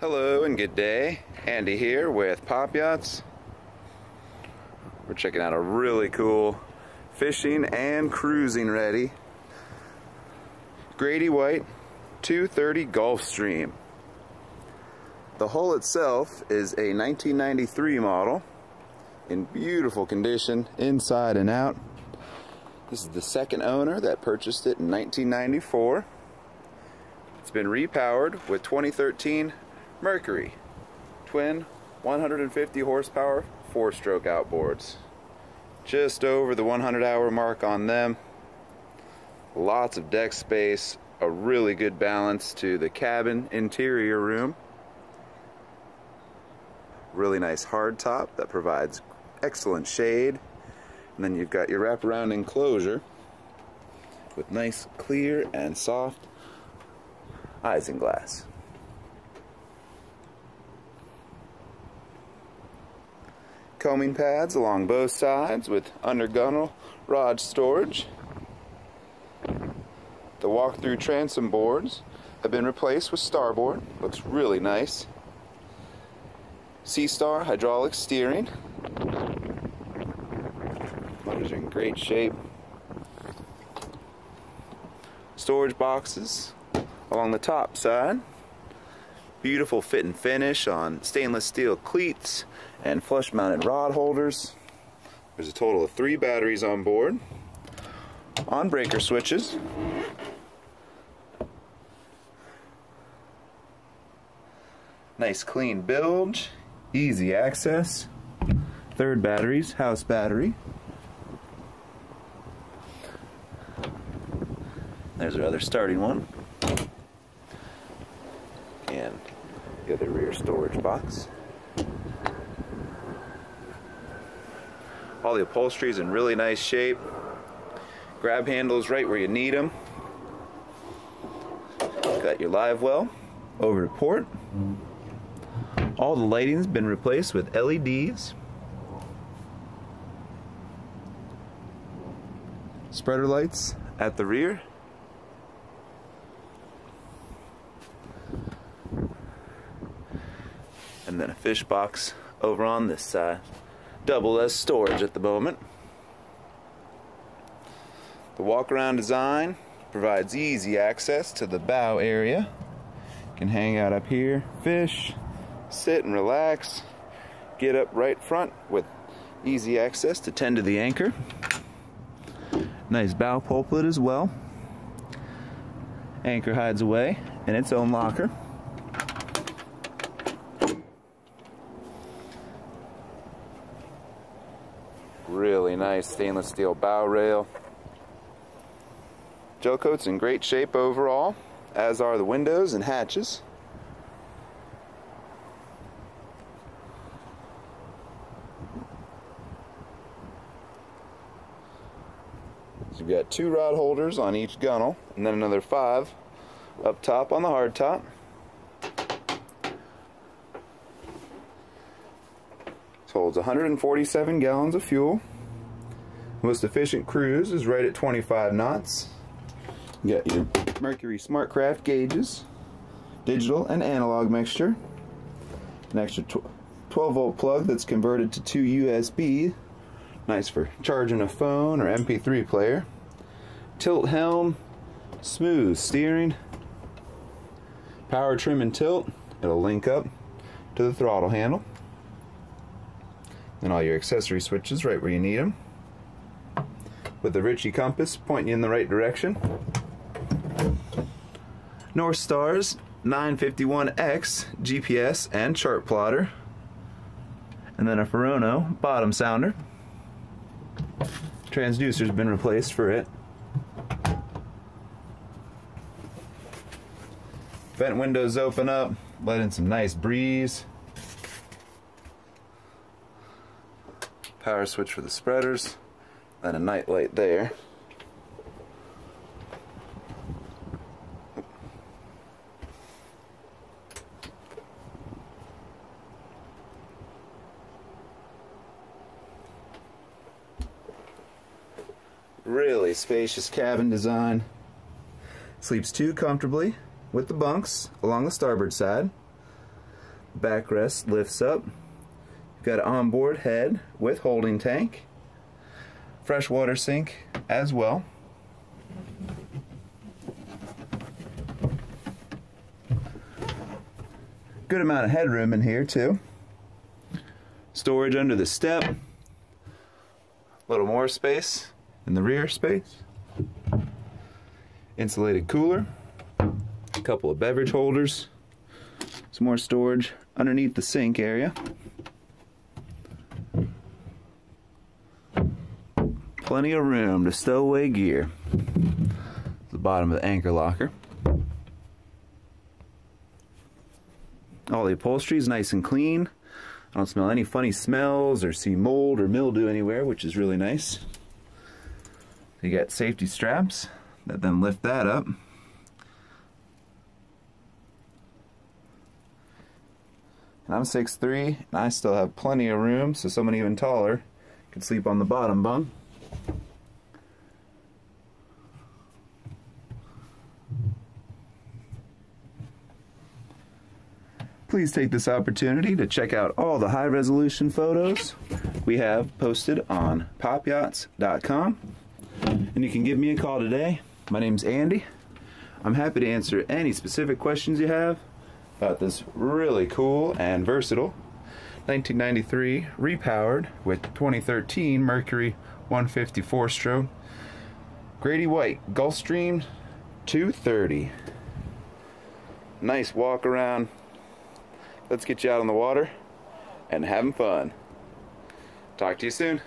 Hello and good day. Andy here with Pop Yachts. We're checking out a really cool fishing and cruising ready Grady White 230 Gulfstream. The hull itself is a 1993 model in beautiful condition inside and out. This is the second owner that purchased it in 1994. It's been repowered with 2013 Mercury. Twin 150 horsepower four stroke outboards. Just over the 100 hour mark on them. Lots of deck space a really good balance to the cabin interior room. Really nice hard top that provides excellent shade. And then you've got your wraparound enclosure with nice clear and soft isinglass coaming pads along both sides with undergunnel rod storage. The walk-through transom boards have been replaced with starboard. Looks really nice. SeaStar hydraulic steering. Motors are in great shape. Storage boxes along the top side. Beautiful fit and finish on stainless steel cleats and flush mounted rod holders. There's a total of three batteries on board. On breaker switches. Nice clean bilge, easy access. Third batteries, house battery. There's our other starting one. And the other rear storage box. All the upholstery is in really nice shape. Grab handles right where you need them. Got your live well over to port. All the lighting's been replaced with LEDs. Spreader lights at the rear. Then a fish box over on this side double as storage at the moment. The walk-around design provides easy access to the bow area. You can hang out up here, fish, sit and relax, get up right front with easy access to tend to the anchor. Nice bow pulpit as well. Anchor hides away in its own locker. Really nice stainless steel bow rail. Gel coat's in great shape overall, as are the windows and hatches. So you've got two rod holders on each gunnel, and then another five up top on the hard top. holds 147 gallons of fuel. Most efficient cruise is right at 25 knots. You got your Mercury SmartCraft gauges, digital and analog mixture, an extra 12 volt plug that's converted to two USB, nice for charging a phone or MP3 player, tilt helm, smooth steering, power trim and tilt, it'll link up to the throttle handle. And all your accessory switches right where you need them with the Ritchie compass pointing you in the right direction. Northstar's 951X GPS and chart plotter. And then a Furuno bottom sounder. Transducer's been replaced for it. Vent windows open up let in some nice breeze. Power switch for the spreaders, and a night light there. Really spacious cabin design. Sleeps two comfortably with the bunks along the starboard side. backrest lifts up. You've got an onboard head with holding tank. Freshwater sink as well. Good amount of headroom in here too. Storage under the step. A little more space in the rear space. Insulated cooler. A couple of beverage holders. Some more storage underneath the sink area. Plenty of room to stow away gear. The bottom of the anchor locker. All the upholstery is nice and clean. I don't smell any funny smells or see mold or mildew anywhere, which is really nice. You got safety straps that then lift that up. And I'm 6'3", and I still have plenty of room, so someone even taller could sleep on the bottom bunk. Please take this opportunity to check out all the high resolution photos we have posted on popyachts.com. And you can give me a call today. My name's Andy. I'm happy to answer any specific questions you have about this really cool and versatile 1993 repowered with 2013 Mercury 154 stroke Grady White Gulfstream 230. Nice walk around let's get you out on the water and having fun. Talk to you soon.